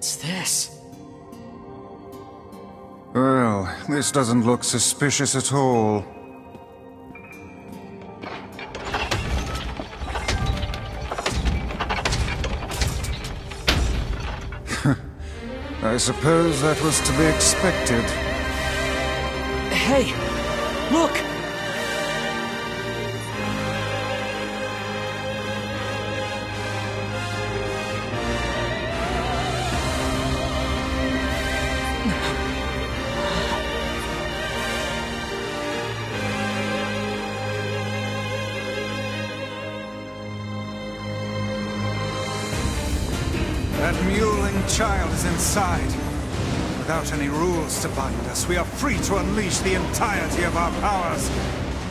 What's this? Well, this doesn't look suspicious at all. I suppose that was to be expected. Hey, look! Child is inside. Without any rules to bind us, we are free to unleash the entirety of our powers.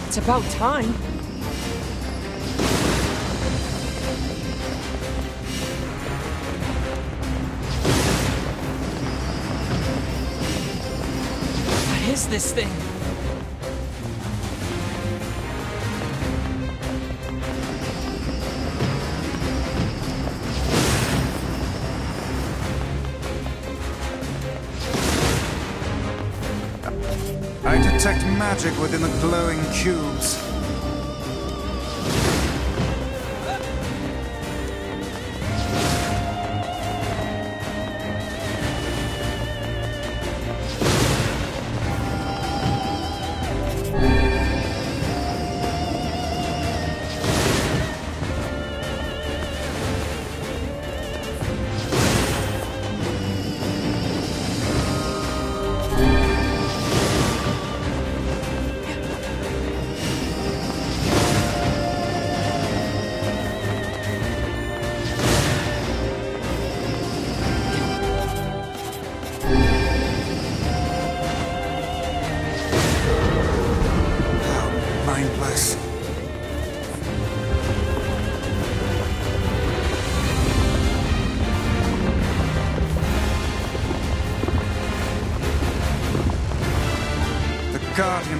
It's about time. What is this thing? Magic within the glowing cubes.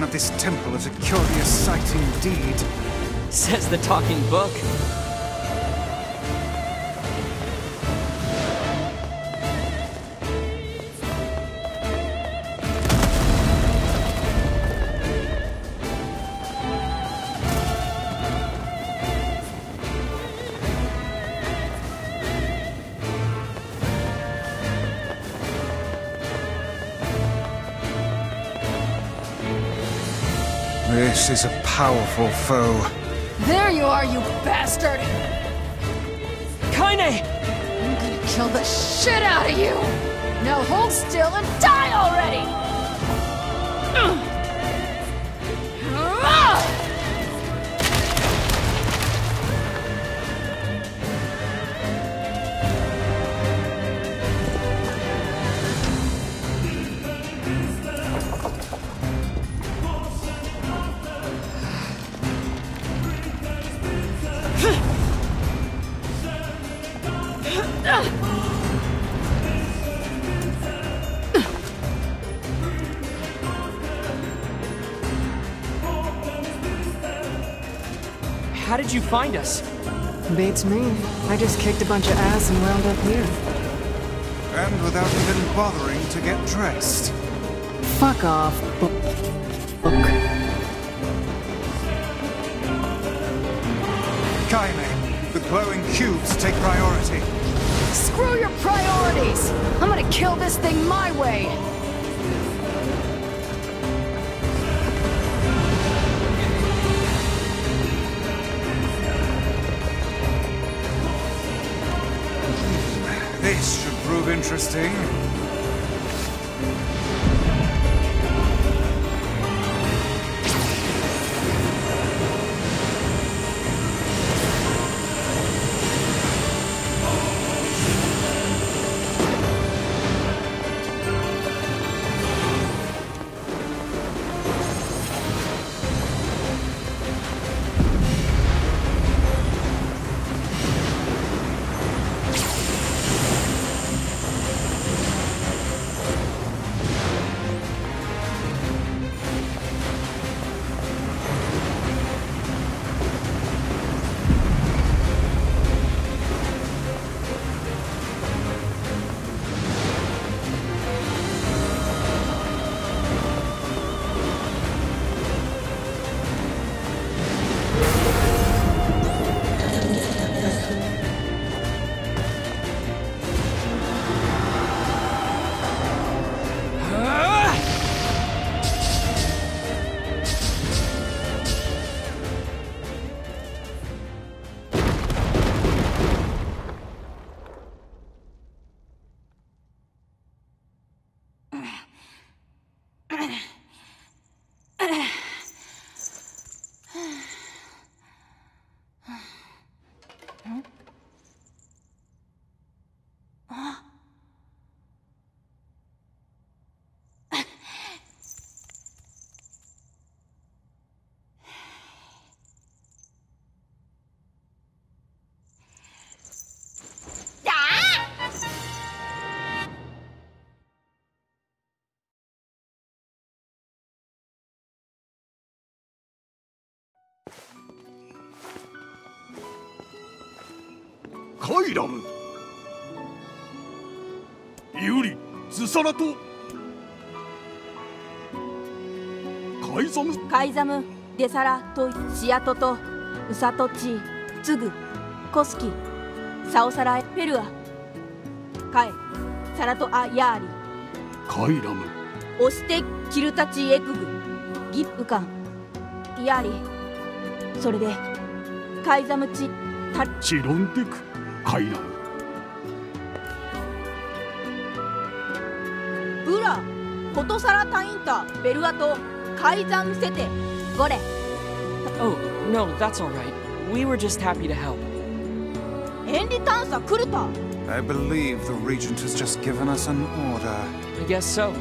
Of this temple is a curious sight indeed. Says the talking book. This is a powerful foe. There you are, you bastard! Kaine! I'm gonna kill the shit out of you! Now hold still and die already! Ugh. Did you find us? Beats me. I just kicked a bunch of ass and wound up here. And without even bothering to get dressed. Fuck off, book. book. Kaine, the glowing cubes take priority. Screw your priorities! I'm gonna kill this thing my way! Interesting. カイラムユリズサラと。カイザム。カイザムデサラとシアトとウサトチツグコスキサオサラエペルア。カエサラトアヤーリ。カイラム押してキルタチエクグギップカン。ヤーリ。それでカイザムチタチロンテク カイラムブラコトサラタインタベルアトカイザムセテゴレ Oh, no, that's alright. We were just happy to help. エンリ探査クルタ I believe the Regent has just given us an order. I guess so.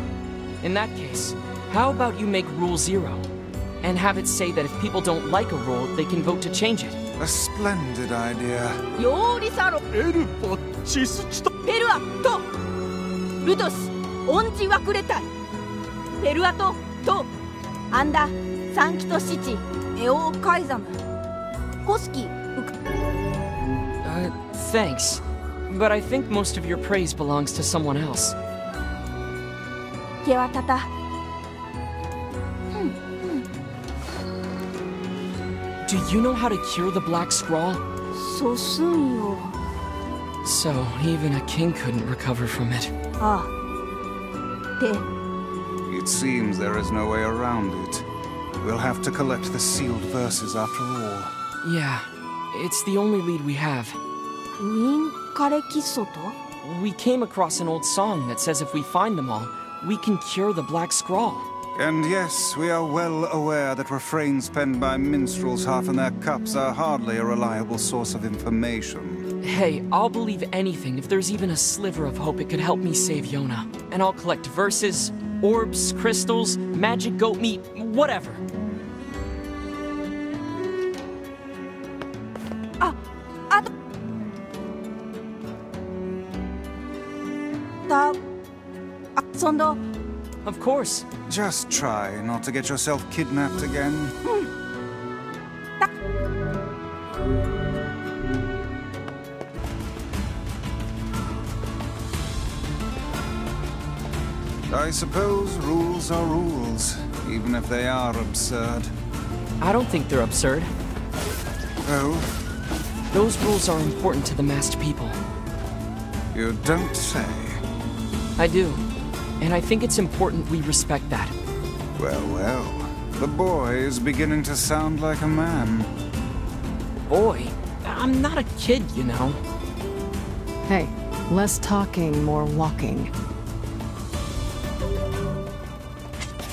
In that case, how about you make Rule Zero? And have it say that if people don't like a rule, they can vote to change it. A splendid idea. ヨーリサロエルパシスチタペルアとルドスオンジワクレタイペルアトとアンダサンキトシチエオーカイザムコスキウク Uh, thanks. But I think most of your praise belongs to someone else. ケワタタ Do you know how to cure the Black Scrawl? So soon, you. So, even a king couldn't recover from it. Ah. Then. It seems there is no way around it. We'll have to collect the sealed verses after all. Yeah, it's the only lead we have. We came across an old song that says if we find them all, we can cure the Black Scrawl. And yes, we are well aware that refrains penned by minstrels half in their cups are hardly a reliable source of information. Hey, I'll believe anything if there's even a sliver of hope it could help me save Yonah. And I'll collect verses, orbs, crystals, magic goat meat, whatever. Ah, ah, ah, of course. Just try not to get yourself kidnapped again. I suppose rules are rules, even if they are absurd. I don't think they're absurd. Oh, Those rules are important to the masked people. you don't say. I do. And I think it's important we respect that. Well, well. The boy is beginning to sound like a man. Boy, I'm not a kid, you know. Hey, less talking, more walking.